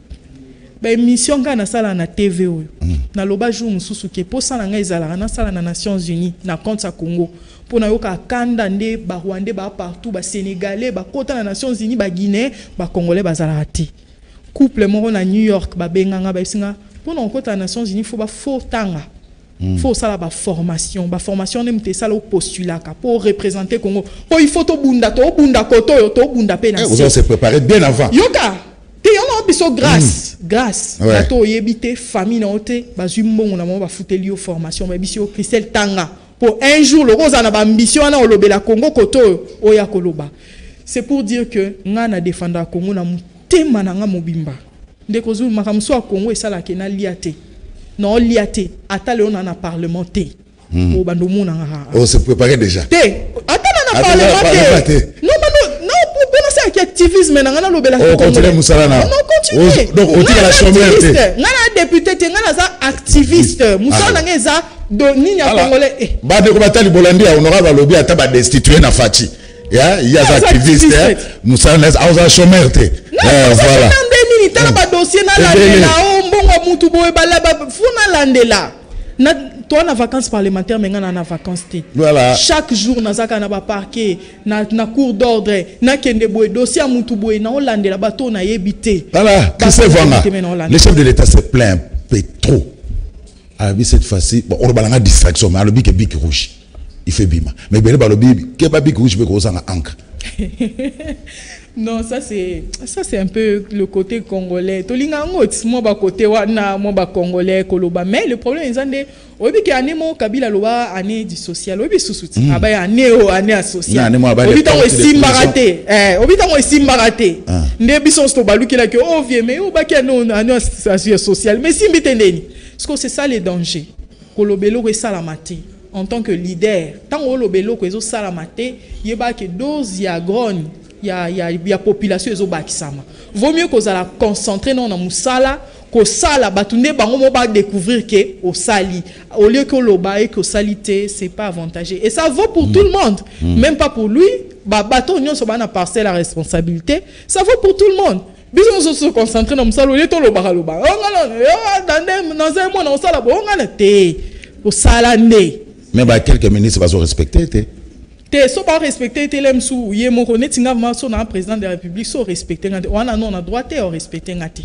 baémission ngai nasala na tv oyo. Naloba jour mosusu ke mposa na ngai ezalaka nasala na nations unies na compte ya congo. Mpo nayoka kanda nde barwandais baa partout basénégalais bakota na nations unies baguinéen bacongolais bazalaka te. Couple moko na new york babenganga bayebisinga mpo na kokota na nations unies fo bafo tanga fo osala baformation baformation nde moto esala opostulaka mpo orepresente congo po il faut tobunda tobunda koto oyo tobunda mpe na Eh, vous allez se préparer bien avant. Yoka te na biso grâce. Grâce. Ouais. bato oyebi te famille na yo te bazwi mbongo na bango bafuteli yo formation bayebisi yo christelle tanga. Mpo un jour loko ozala na wana olobela congo koto oyo oya koloba. C'est pour dire que ngai na défendaka congo na motema na ngai mobimba. Ndeko zulu makambo so ya congo esalaka nalia te naolia te ata lelo na na parlement te déjà. Te ata na na Ata na parlement parlement te activisme na ngai nalobelaki Oh, mosala na- Non, continue. Oh, donc, Ngai otikala naza chômeur te. ngai na député te ngai naza activiste. Mosala na ngai eza nini ya congolais. Eh, bandeko batali bolandi ya honorable alobi ata badestitue na faci ya ye aza activiste. mosala na aza chômeur te Eh, voilà. nini tala badossier nalandela o mbongo ya mutu boye bala- ba- nalandela na na vacances parlementaire me ngai na na vacances te. Voilà. chaque jour nazaka na baparquet na, na cour d'ordre nakende boye dossier ya mutu boye naolandela bato oyo nayebi te. Voilà, Christophe Bato Vanga, le chef de l'État se plaint un peu trop. alobi cette fois-ci bon on balanga distraction mais alobi ke bic rouge. Il fait bima. Mais bele balobi ke ba bic rouge mpe kozanga encre [laughs] Non, ça c'est ça c'est un peu le côté congolais. Tolinga ngot mo ba côté wana mo ba congolais koloba. Mais le problème est ande obi ke ane mo kabila loba ane du social. Obi susuti aba ya ane o ane a social. Obi les tango esimba raté eh obi tango esimba raté Ah. nde biso sto baluki la ke oh vieux mais o ba ke ane o- ane a- social. Mais simbi tendeni parce que c'est ça le danger. Kolobelo ko esalama te en tant que leader ntango olobela oko ezosalama te yeba ke dose ya grogne ya, ya, ya population ezobakisama vaut mieux kozala concentré non na mosala kosala bato nde bango mo badécouvrir ke osali au lieu ke oloba ye ke osali te c'est pas avantagé. Et ça vaut pour tout le monde. Même pas pour lui. Ba- bato nyonso baa na parcelle ya responsabilité. Ça vaut pour tout le monde. Biso mosusu se concentré na mosala olie tolobaka loba ongana naza mwana osala bo ongana te osala nde mais ba quelques ministres bazo respecter te te so barespecte etele mosusu ye moko neti nga ma so na président de la république so orespecte nga te. Wana no na droit te orespecte nga te.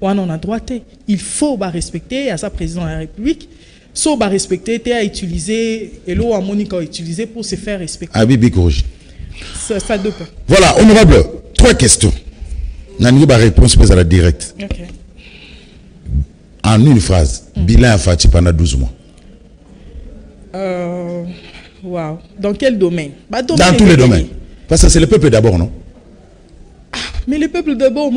Wana na droit te il faut barespecte aza président de la république. So barespecte te autiliser elo amoni ka utiliser pour se faire respecter. Abi bic rouge ça, pas voilà honorable trois questions. Naningi baréponse mpe ezala direct ok. En une phrase bilan ya faci pendant 12 mois. Euh, wow. Dans quel domaine? Bah, dans tous les domaines. Parce que c'est le peuple d'abord non? Mais le peuple d'abord,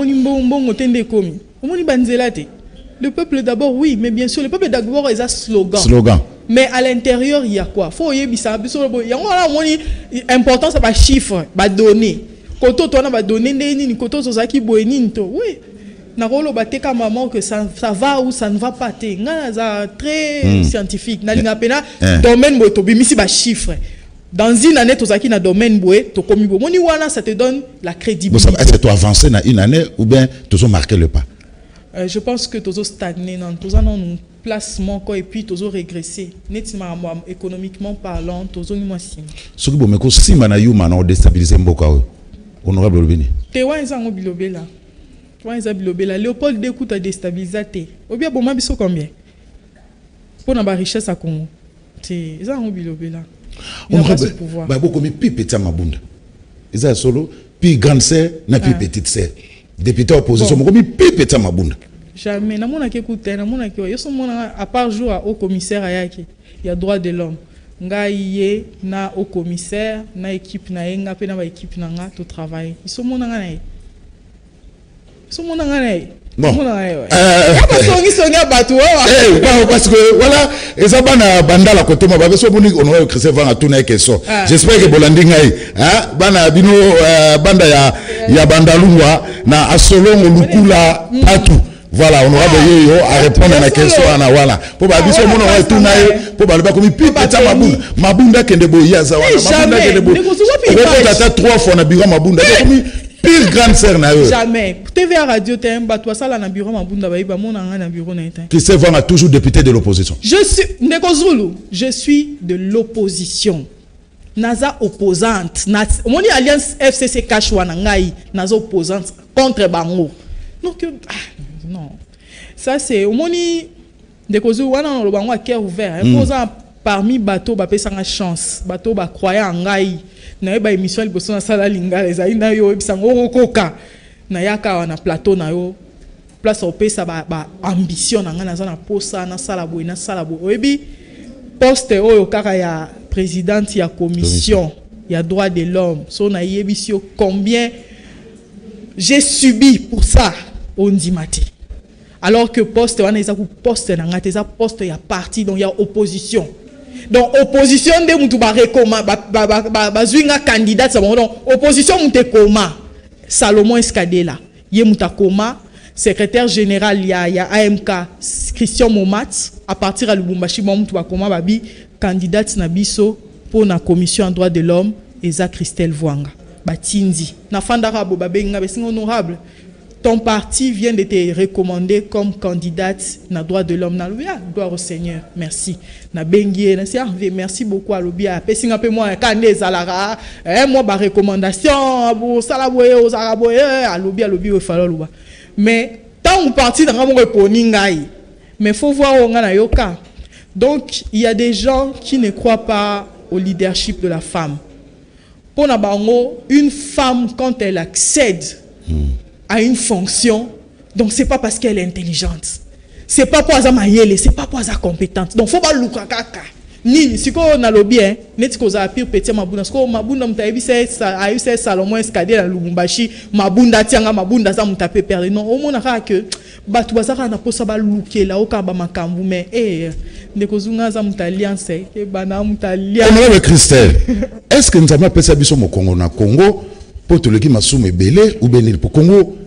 le peuple d'abord oui mais bien sûr le peuple d'abord eza slogan. Slogan. Mais à l'intérieur il y a quoi? Faut biso boye yango wana omoni importance ya bachiffre badonné koto twana badonné nde nini koto tozalaki boye nini to. Oui nakoloba te ka maman que ça, ça va ou ça ne va pas te. Ngai naza très scientifique. Nalinga mpena Eh. domaine boye tobimisi bachiffre dans une année tozalaki na domaine boye tokomi boye. Omoni wana ça te donne la crédibilité. Est-ce que tu as avancé dans une année ou bien tu as marqué le pas? Euh, je pense que tozo stagné non. Toza non place moko et puis tozo régressé. Ya économiquement parlant tozongi mwa nsima soki bomeko nsima na yuma na odestabilize mboka oyo honorable olobini te wana eza yango bilobela wana eza bilobela léopold dekuta déstabilisa te obi aboma biso combien? Mpo na barichesse ya congo. Te eza yango bilobela Il n'a pas ce pouvoir. bokomi pi petit ya mabunda eza ya solo pi grande sœur na pi petite sœur député opposition Bon. bokomi pi petit ya mabunda jamais. Namonaki eku te namonaki yo so monaka à part jour au commissaire ayaki ya droit de l'homme. Ngai ye na au commissaire na équipe na ye nga mpe na baéquipe na nga totravaille biso monanga na ye somona nga na ye bonbasongisongi euh, ya bato eh, parce que voilà eza bana bandala kotoma babe so omoni honoré christian vanga tuna ye question ah. j'espère ke bolandi ngai bana bino euh, banda eh. ya bandalungwa na asolongo lukula hmm. patu voilà honorable ah. ah, ye yo arépondre na question wana. Wana mpo babiso omona ngo etuna ye mpo balobi akomi pipeta mabunda. Mabunda akende boye aza wana. Eh, mabunda akende boye okokota ata trois fois na biro mabunda. Akomi pire grande sœur na jamais tva radio te bato basala na bureau mabunda bayi bamona ngai na bureau na ye te christophe vanga toujours député de l'opposition Je suis, Ndeko Zulu, je suis de l'opposition. Naza opposante. Na, omoni alliance FCC cash wana ngai, naza opposante contre bango. Donc, ah, non. Ça c'est, omoni, Ndeko Zulu wana on le bango à cœur ouvert. Mm. Posant parmi bateau ba pesanga chance. Bateau ba croyant en ngai. Na ba émission liboso na sala lingala ezali na yo ebisango okoka. Na yaka wana plateau na yo. Place opesa ba, ba na ngai naza na posa nasala boye nasala boye oyebi poste oyo kaka ya présidente ya commission ya droit de l'homme. So nayebisi yo combien j'ai subi pour ça ondima te alors que poste wana eza ku poste na ngai te eza poste ya parti donc ya opposition donc opposition nde mutu barekoma bazwi candidate sa bango donc opposition mutu ekoma salomon escadela ye mutu akoma secrétaire général ya, ya amk christian momat à partir ya lubumbashi mwa mutu bakoma babi candidate na biso mpo na commission en droit de l'homme eza christelle vwanga batindi nafandaka bo babengi nga besinga honorable ton parti vient de te recommander comme candidate na droit de l'homme. Nalobi ah gloire au seigneur. Merci. Nasi ah ve merci beaucoup alobi apesi nga mpe mwa ka nde ezalaka eh, mwa barecommandation bosala boye ozalaka boye eh, alobi alobi oyo efali aloba mais ntango parti na nga moko eponi ngai mais faut voir oyo nga nayoka donc il y a des gens qui ne croient pas au leadership de la femme. Mpo na bango une femme quand elle accède à une fonction. Donc c'est pas parce qu'elle est intelligente. C'est pas po aza mayele c'est pas po aza compétente donc fo baluka kaka nini sikoyo nalobi e neti kozala pire peti ya mabunda. Sikoyo mabunda moto ayebisa ye sa- ayebisa ye salomon escalier na lubumbashi mabunda atianga mabunda aza moto ape perde non omona kaka ke bato baza kaka na mposa balukela o kaka bamakambo mais e ndeko zunga aza moto alliance ebana moto alliance honorable christelle est ce que nzambe apesa biso mokongo na congo mpo toleki masumu ebele ou bien nini po congo?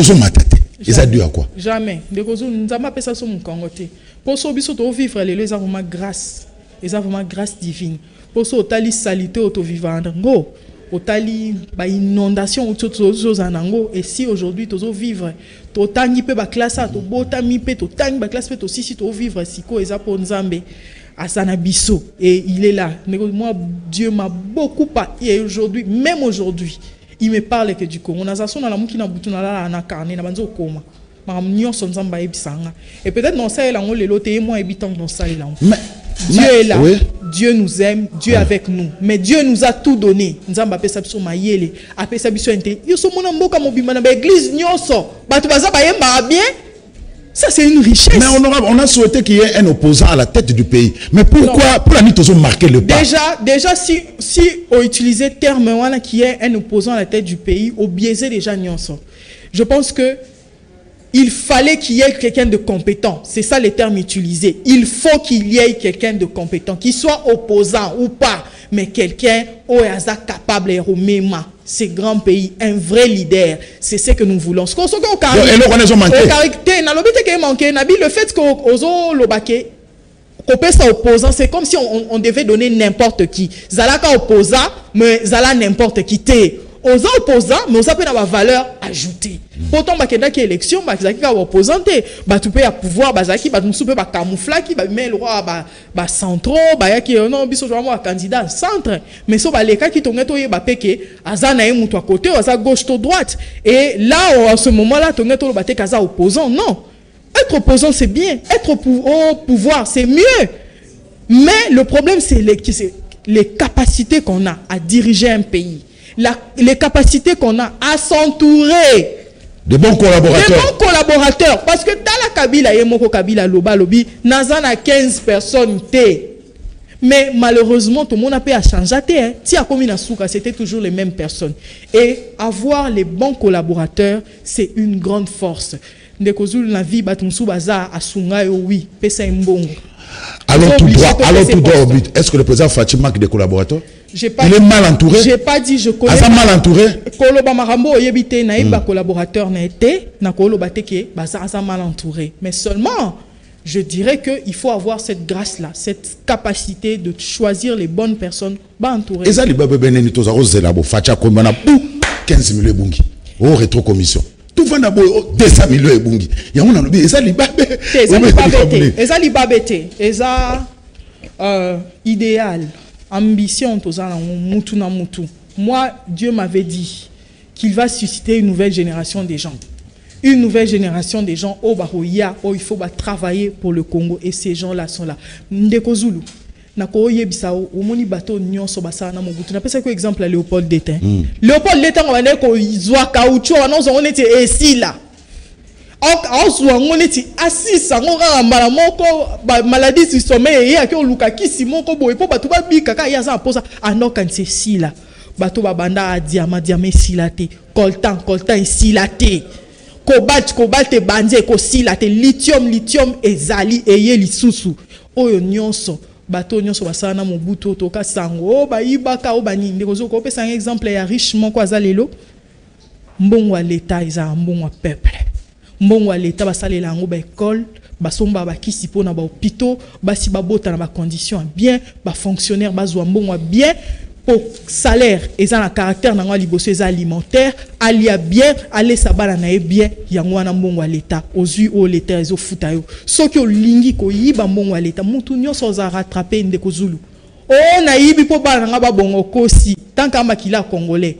Tozomata te eza dû à quoi? Jamais. Ndeko zulu nzambe apesa biso mokongo te. Mpo so biso tovivre lelo eza vraiment grâce. Eza vraiment grâce divine. Mpo so otali salite oyo tovivre yango otali bainondation oyo tozozala nango. Esi aujourd'hui tozovivre totangi mpe baklasse awa tobotami mpe totangi baklasse mpe tosisi tovivre sikoyo eza mpo nzambe aza na biso. Et il est là. Ndeko moi dieu m'a beaucoup et aujourd'hui même aujourd'hui il me parle que du congo naza so na butu nalalaka na carnet na okoma makambo nyonso nzambe ayebisa nga et peut-être nosalela yango lelo te ye mo ayebi ntango nosalela yango Mais- Dieu est là. oui. Dieu nous aime. Dieu est avec nous. Mais Dieu nous a tout donné. Nzamba apesa biso mayele, apesa biso inte. Yo so mona mboka mobimba na ba église nyonso. Bato baza bayemba bien. Ça c'est une richesse. Mais on a souhaité qu'il y ait un opposant à la tête du pays. Mais pourquoi, pour la ont marqué le pas? Déjà, déjà si, si on utilisait le terme wana qui est un opposant à la tête du pays, on biaisait déjà nyonso. Je pense que il fallait qu'il y ait quelqu'un de compétent. C'est ça les termes utilisés. Il faut qu'il y ait quelqu'un de compétent, qu'il soit opposant ou pas, mais quelqu'un au hasard capable et romema ces grands pays, un vrai leader. C'est ce que nous voulons. Ce qu'on ce le fait que kopesa opposant c'est comme si on, on devait donner n'importe qui. Zalaka opposant mais zala n'importe qui. Te oza opposant mais oza mpe na bavaleur ajoute pourtant bakendaki élection bazalaki kaka baopposant te bato mpe ya pouvoir bazalaki bato mosusu mpe bacamouflaki babima elokwa bacentro bayaki non biso toa mwa bacandidat centre. Mais so balekaki tonge toyeba mpe ke aza na ye moto ya côté aza gauche to droite. Et là en ce moment là tonge toloba te kaza opposant non. Être opposant c'est bien. Être au pouvoir c'est mieux. Mais le problème c'est les capacités qu'on a à diriger un pays la, les capacités qu'on a à s'entourer de bons collaborateurs. De bons collaborateurs. Parce que dans la Kabila, Yemoko Kabila, Loba, Lobi, Nazana 15 personnes, mais malheureusement, tout le monde a pu changer. Hein. Si à Souka, c'était toujours les mêmes personnes. Et avoir les bons collaborateurs, c'est une grande force. Ndekozul la vie, Batumsu Baza, Asunga, oui, Pesa Mbongo. Alors tout droit, alors tout droit au but. Est-ce que le président Fatima a des collaborateurs? Pas il est mal entouré. J'ai pas dit je connais. Asa mal entouré. Koloba Marambo oyebite na iba collaborateur na été na koloba teke baza asa mal entouré. Mais seulement je dirais que il faut avoir cette grâce là, cette capacité de choisir les bonnes personnes ba entourées. Et ça li babe beneni to zaro zela bo facha ko mana 15 millions bungi. Oh rétro commission. Tout va na bo 200 millions bungi. Ya on lobi idéal ambition tozala mutu na mutu moi Dieu m'avait dit qu'il va susciter une nouvelle génération des gens. Une nouvelle génération des gens. Au baroya où il faut travailler pour le Congo et ces gens-là sont là. Ndeko zulu nakoyebisa omoni bato nyonso basala na mobutu. Napesa ko exemple ya léopold detin mm. léopold detin bande kozwa kaucho wana ozongo neti esila azwa yango neti asisa yango kaka mbala moko maladie du sommeil eyeyaki oluka kisi moko boye mpo bato babika kaka ye aza na mposa anokanisa esila bato babanda adiama diama esila te coltan coltan esila te. Cobalt cobalt ebandi ekosila te. Lithium lithium ezali eye lisusu. Oyo nyonso bato nyonso basala na mobutu otoka sango. Oyo bayibaka oyo banini ndeko ozoka opesa yango exemple ya riche moko aza lelo. Mbongo ya leta ezala mbongo ya peuple mbongo ya leta basalela yango baekole basomba bakisi mpona bahôpitaux basi babota na bacondition ya bien bafonctionnaire bazwa mbongo ya bien. Mpo salaire eza na caractère nango ya liboso eza alimentaire alia bien alesa bana na ye bien yango wana mbongo ya leta ozwi oyo leta ezofuta yo. Soki olingi koyiba mbongo ya leta mutu nyonso oza rattrape ndeko zulu. Oyo nayibi mpo bana na nga babongo kosi. Tanka makila ya congolais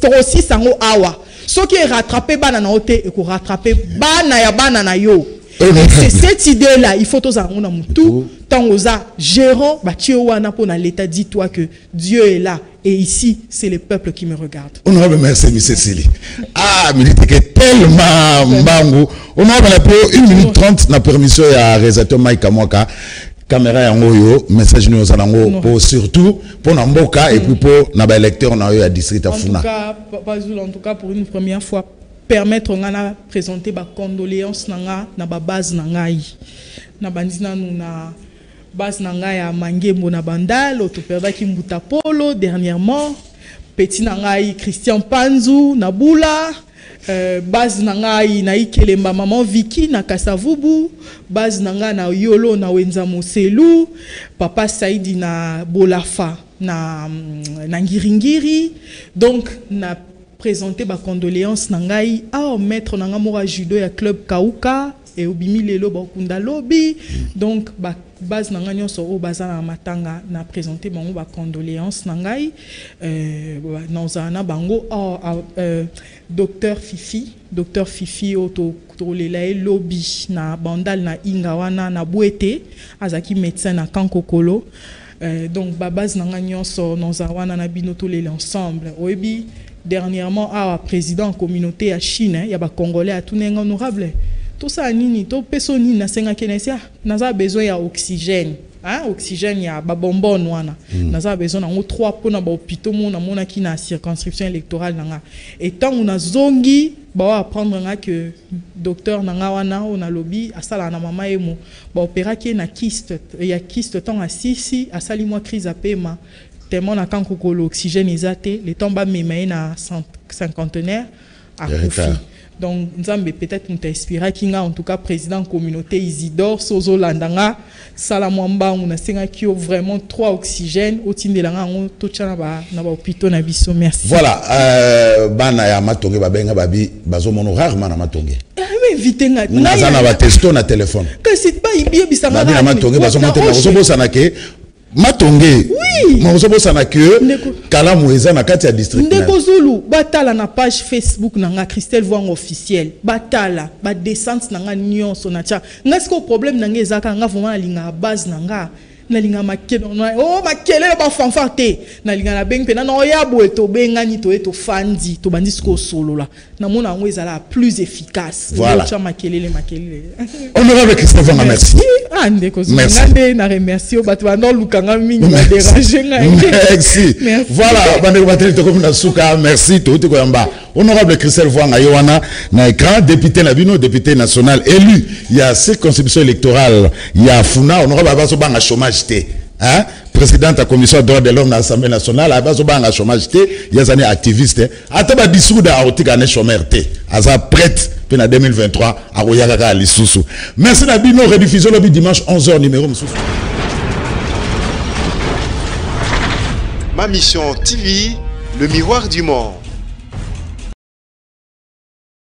tokosisa yango awa soki erattrape bana na yo te ekorattrape bana ya bana na yo. C'est cette idée là il faut tozala yango na motu ntango oza gérant batie yo wana mpo na l'état dis-toi que dieu est là. Et ici c'est le peuple qui me regarde. Honorable merci monsieur Sili. Ah minute ke tellement mbangu honorable po 1 minute 30 na permission ya réalisateur Mike Amwaka caméra yango oyo message nous ozala yango pour surtout pour na mboka et puis pour na baélecteur na yo ya district afuna en tout cas pour une première fois permettre nga na présenter bacondoléance na nga na babase na ngai. Na bandi nanu na base na ngai ya mangembo na bandalo toperdaki mbuta polo dernièrement petit na ngai christian panzu na bula Euh, base na ngai na ikelemba mama viki na kasavubu base na ngai na yolo na wenza moselu papa saidi na bolafa na, na ngiringiri. Donc na présenter bacondoléance na ngai ao maître na ngai moko ya judo ya club kauka e obimi lelo bakunda lobi. Donc base na ngai nyonso oyo baza na matanga na présente bango bacondoléance na ngai. Euh, nazala na bango. Oh, euh, docteur fifi docteur fifi oyo tolela ye lobi na bandal na inga wana na bwete azalaki médecin na kankokolo euh, donc babase na ngai nyonso nazala wana na bino tolela ensemble. Oyebi dernièrement awa président communauté ya chine ya bacongolais atuni nga honorable tosala nini? Topesa nini nasengaki na esi ah naza besoin ya oxygène. Hein, oxygène ya babombone wana. Mm. naza besoin nango trois mpona bahôpitau mo namonaki na circonscription électorale na nga etango nazongi bawa apprendre nga ke docteur na nga wana oyo nalobi asalaka na mama ye mo. Baopéraki ye na kiste ya kiste ntango asisi asali mwa crise apema tellement na kan kokolo oxygène eza te le temps bamema ye na cinquantenaire akufi donc nzambe peut-être moto inspiraki nga en tout cas président communauté isidore so ozolanda nga sala mwa mbangu nasengaki yo vraiment trois oxygène otindela nga yango totya na ba- na biso merci. Voilà euh, bana ya matonge babenga babi bazomona rarement na matonge. Invité nga naza na batesto na telefone kasi bayebisanga na matonge bazomotela ozobosana ke matonge ma ozobosana ke kalamu eza na kati ya district ndeko zulu batala na page facebook na nga christelle voang officiel. Batala badescente na nga nyonso na tia nga sikoyo problème na nga eza kaka nga vraimen nalingaka base na nga nalingaka makele na- o makelele bafanfare te nalingaka nabengi mpe nana oya boye tobengani toye tofandi namona yango ezala plus efficace. Otya makelele makelele. Honorable christophe merci. Ah ndeko nde na remercie bato mingi baderange ngai. Merci. Merci. voilà bandeko bateli tokomi na suka. Merci touti koyamba honorable christelle voanga ye wana na député na bino député national élu ya circonscription électorale ya funa honorable abazobanga chômage te hein? présidente ya commission droit de l'homme na assemblée nationale abazobanga chômage te ye azani activiste ata badiscours da akotika ne chômeur te aza prête na 2023 akoya kaka ya lisusu. Merci na bino rediffusion lobi dimanche 11h numéro mosusu Ma mission TV, le miroir du monde.